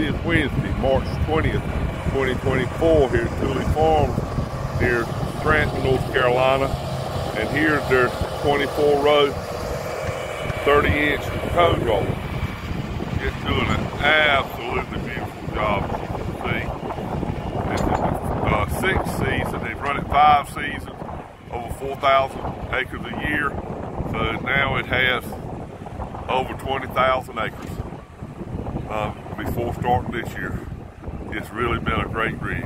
It is Wednesday, March 20th, 2024 here at Tooley Farms near Scranton, North Carolina. And here's their 24 row, 30 inch cone yard. It's doing an absolutely beautiful job, as you can see. This is the uh, sixth season. They've run it five seasons, over 4,000 acres a year. So now it has over 20,000 acres uh, before starting this year. It's really been a great rig.